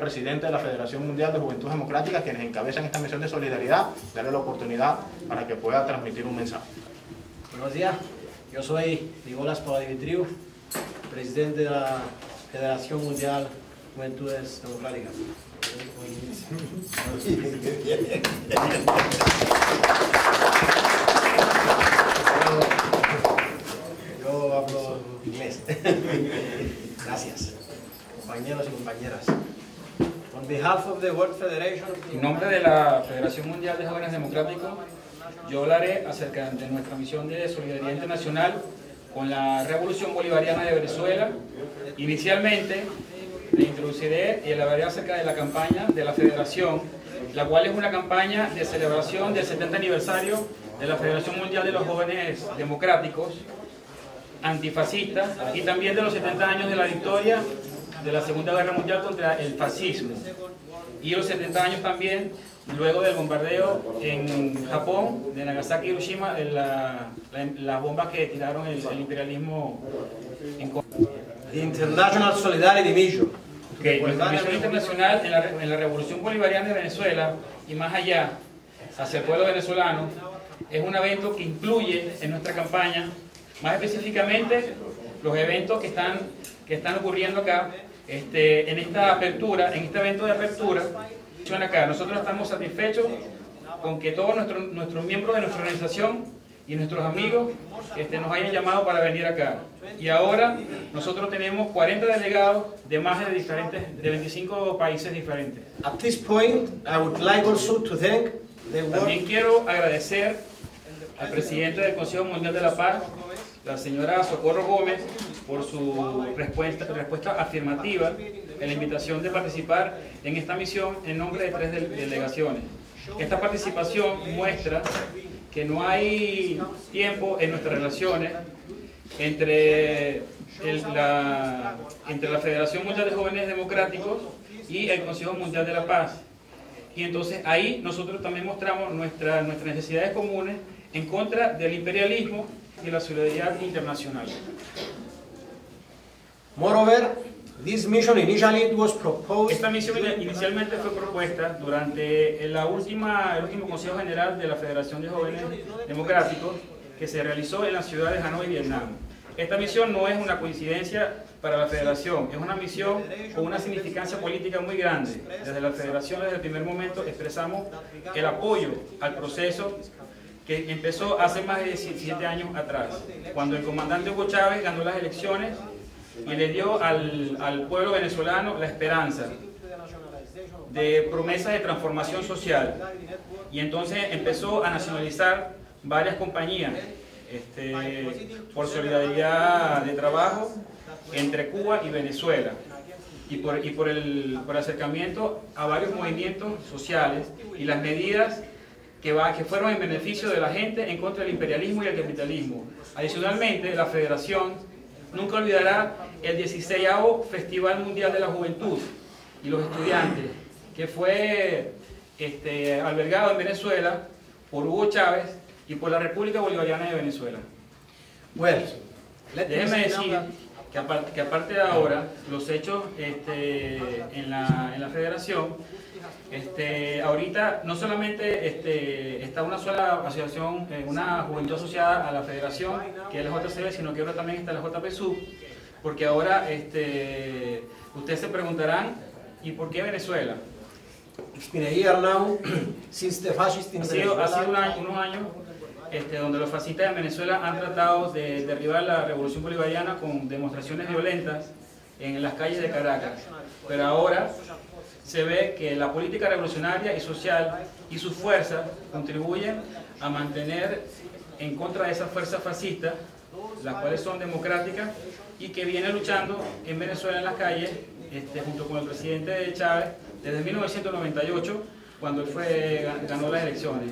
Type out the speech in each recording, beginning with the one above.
presidente de la Federación Mundial de Juventud Democrática, quienes encabezan esta misión de solidaridad, darle la oportunidad para que pueda transmitir un mensaje. Buenos días, yo soy Nicolás Paladimitriou, presidente de la Federación Mundial de Juventudes Democráticas. Yo hablo inglés. Gracias, compañeros y compañeras. On behalf of the World Federation, En nombre de la Federación Mundial de Jóvenes Democráticos, yo hablaré acerca de nuestra misión de solidaridad internacional con la Revolución Bolivariana de Venezuela. Inicialmente, le introduciré y hablaré acerca de la campaña de la Federación, la cual es una campaña de celebración del 70 aniversario de la Federación Mundial de los Jóvenes Democráticos, antifascistas y también de los 70 años de la victoria de la Segunda Guerra Mundial contra el fascismo y los 70 años también luego del bombardeo en Japón de Nagasaki y Hiroshima de la- la- las bombas que tiraron el, el imperialismo en contra. the International Solidarity Mission. Ok, Nuestra misión internacional en la, en la Revolución Bolivariana de Venezuela y más allá, hacia el pueblo venezolano, es un evento que incluye en nuestra campaña, más específicamente, los eventos que están, que están ocurriendo acá, este, en esta apertura, en este evento de apertura. Acá, nosotros estamos satisfechos con que todos nuestros, nuestros miembros de nuestra organización y nuestros amigos este, nos hayan llamado para venir acá. Y ahora nosotros tenemos 40 delegados de más de, diferentes, de 25 países diferentes. At this point, I would like also to thank the También quiero agradecer al presidente del Consejo Mundial de la Paz, la señora Socorro Gómez, por su respuesta, respuesta afirmativa en la invitación de participar en esta misión en nombre de tres de- delegaciones. Esta participación muestra que no hay tiempo en nuestras relaciones entre, el- la, entre la Federación Mundial de Jóvenes Democráticos y el Consejo Mundial de la Paz. Y entonces ahí nosotros también mostramos nuestra- nuestras necesidades comunes en contra del imperialismo y la solidaridad internacional. Moreover, this mission initially it was proposed Esta misión inicialmente fue propuesta durante la última, el último Consejo General de la Federación de Jóvenes Democráticos que se realizó en la ciudad de Hanoi, Vietnam. Esta misión no es una coincidencia para la Federación, es una misión con una significancia política muy grande. Desde la Federación, desde el primer momento, expresamos el apoyo al proceso que empezó hace más de 17 años atrás, cuando el comandante Hugo Chávez ganó las elecciones y le dio al, al pueblo venezolano la esperanza de promesas de transformación social. Y entonces empezó a nacionalizar varias compañías este, por solidaridad de trabajo entre Cuba y Venezuela y por, y por el por acercamiento a varios movimientos sociales y las medidas que, va, que fueron en beneficio de la gente en contra del imperialismo y el capitalismo. Adicionalmente, la Federación nunca olvidará el 16 Festival Mundial de la Juventud y los estudiantes, que fue este, albergado en Venezuela por Hugo Chávez y por la República Bolivariana de Venezuela. well. Me Déjeme decir que aparte, que aparte de ahora, los hechos este, en, la, en la federación, este, ahorita no solamente este, está una sola asociación, eh, una juventud asociada a la federación, que es la JCB, sino que ahora también está la JPSU, porque ahora este, ustedes se preguntarán, ¿y por qué Venezuela? in Ha sido, ha sido un año- unos años este, donde los fascistas de Venezuela han tratado de derribar la revolución bolivariana con demostraciones violentas en las calles de Caracas. Pero ahora se ve que la política revolucionaria y social y sus fuerzas contribuyen a mantener en contra de esas fuerzas fascistas, las cuales son democráticas y que vienen luchando en Venezuela en las calles este, junto con el presidente Chávez desde 1998 cuando él fue, ganó las elecciones.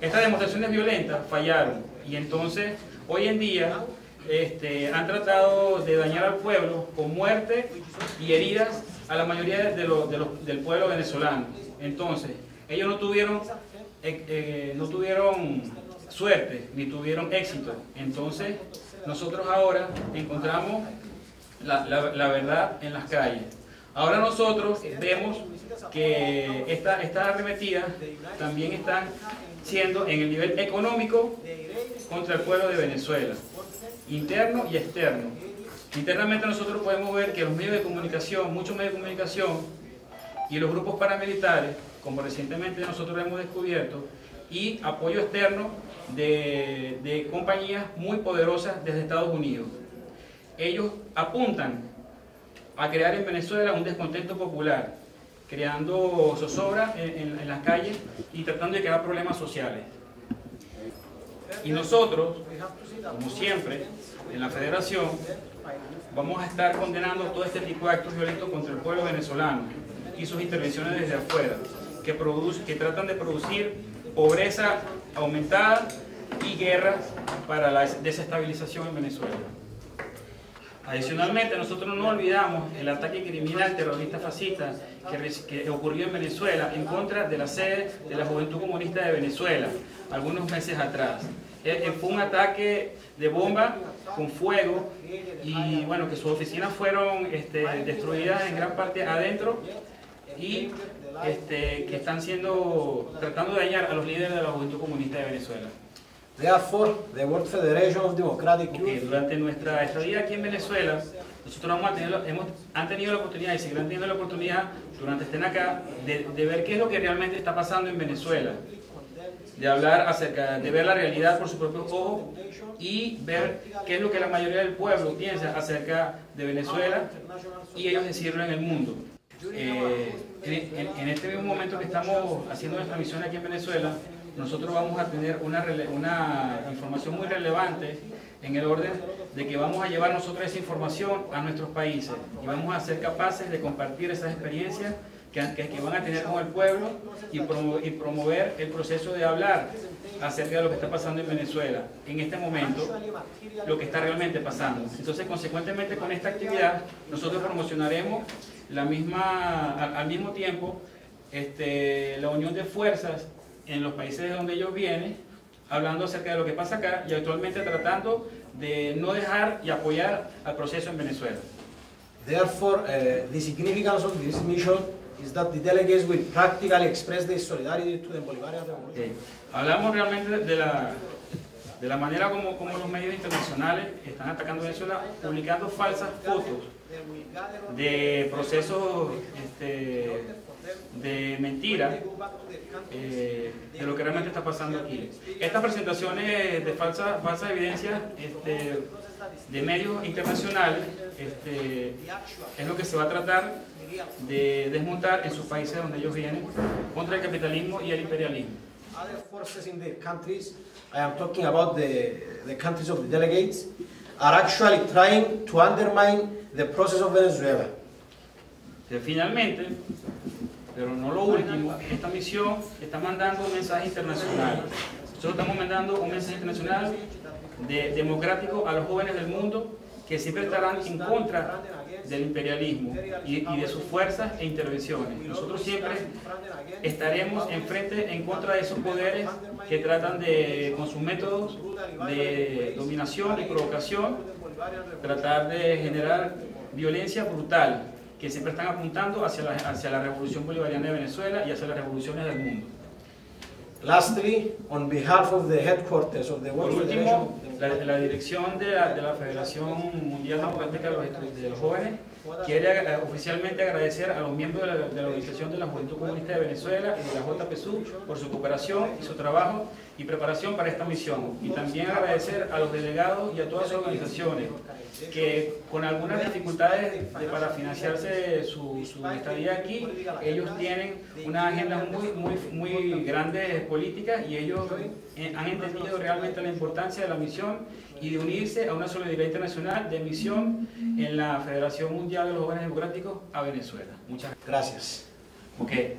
Estas demostraciones violentas fallaron y entonces hoy en día este, han tratado de dañar al pueblo con muerte y heridas a la mayoría de los- de los- del pueblo venezolano. Entonces, ellos no tuvieron, eh, eh, no tuvieron suerte ni tuvieron éxito. Entonces, nosotros ahora encontramos la verdad en las calles. Ahora nosotros vemos que esta, esta arremetida también están siendo en el nivel económico contra el pueblo de Venezuela, interno y externo. Internamente nosotros podemos ver que los medios de comunicación, muchos medios de comunicación y los grupos paramilitares, como recientemente nosotros hemos descubierto, y apoyo externo de, de compañías muy poderosas desde Estados Unidos. Ellos apuntan a crear en Venezuela un descontento popular, creando zozobra en, en, las calles y tratando de crear problemas sociales. Y nosotros, como siempre, en la federación, vamos a estar condenando todo este tipo de actos violentos contra el pueblo venezolano y sus intervenciones desde afuera, que, produce, que tratan de producir pobreza aumentada y guerras para la desestabilización en Venezuela. Adicionalmente, nosotros no olvidamos el ataque criminal terrorista fascista que, ocurrió en Venezuela en contra de la sede de la Juventud Comunista de Venezuela, algunos meses atrás. Eh, eh, fue un ataque de bomba con fuego y bueno, que sus oficinas fueron este, destruidas en gran parte adentro y este, que están siendo, tratando de dañar a los líderes de la Juventud Comunista de Venezuela. Therefore, the World Federation of Democratic Youth... durante nuestra estadía aquí en Venezuela, nosotros hemos tenido, hemos, han tenido la oportunidad y seguirán teniendo la oportunidad durante estén acá de, de ver qué es lo que realmente está pasando en Venezuela de hablar acerca, de ver la realidad por su propio ojo y ver qué es lo que la mayoría del pueblo piensa acerca de Venezuela y ellos decirlo en el mundo. Eh, en, este mismo momento que estamos haciendo nuestra misión aquí en Venezuela, nosotros vamos a tener una, información muy relevante en el orden de que vamos a llevar nosotros esa información a nuestros países y vamos a ser capaces de compartir esas experiencias que, que, van a tener con el pueblo y, y promover el proceso de hablar acerca de lo que está pasando en Venezuela en este momento, lo que está realmente pasando. Entonces, consecuentemente con esta actividad, nosotros promocionaremos la misma, al, mismo tiempo este, la unión de fuerzas en los países de donde ellos vienen, hablando acerca de lo que pasa acá y actualmente tratando de no dejar y apoyar al proceso en Venezuela. Therefore, uh, the significance of this mission is that the delegates will practically express their solidarity to the Bolivarian Revolution. Hablamos realmente de la, de la manera como, como los medios internacionales están atacando Venezuela, publicando falsas fotos de procesos este, de mentira eh, de lo que realmente está pasando aquí. Estas presentaciones de falsa, falsa evidencia este, de medios internacionales este, es lo que se va a tratar de desmontar en sus países donde ellos vienen contra el capitalismo y el imperialismo. Other forces in the countries, I am talking about the, the countries of the delegates, are actually trying to undermine the process of Venezuela. Finalmente, pero no lo último, esta misión está mandando un mensaje internacional. Nosotros estamos mandando un mensaje internacional de, democrático a los jóvenes del mundo que siempre estarán en contra del imperialismo y, y, de sus fuerzas e intervenciones. Nosotros siempre estaremos enfrente en contra de esos poderes que tratan de, con sus métodos de dominación y provocación, tratar de generar violencia brutal, que siempre están apuntando hacia la, hacia la revolución bolivariana de Venezuela y hacia las revoluciones del mundo. Lastly, on behalf of the headquarters of the World Por último, la, la, dirección de la, de la Federación Mundial Democrática de los, de los Jóvenes quiere eh, oficialmente agradecer a los miembros de la, de la, Organización de la Juventud Comunista de Venezuela y de la JPSU por su cooperación y su trabajo y preparación para esta misión. Y también agradecer a los delegados y a todas sus organizaciones que con algunas dificultades de, para financiarse su, su, estadía aquí, ellos tienen una agenda muy, muy, muy grande política y ellos han entendido realmente la importancia de la misión y de unirse a una solidaridad internacional de misión en la Federación Mundial de los Jóvenes Democráticos a Venezuela. Muchas gracias. Okay.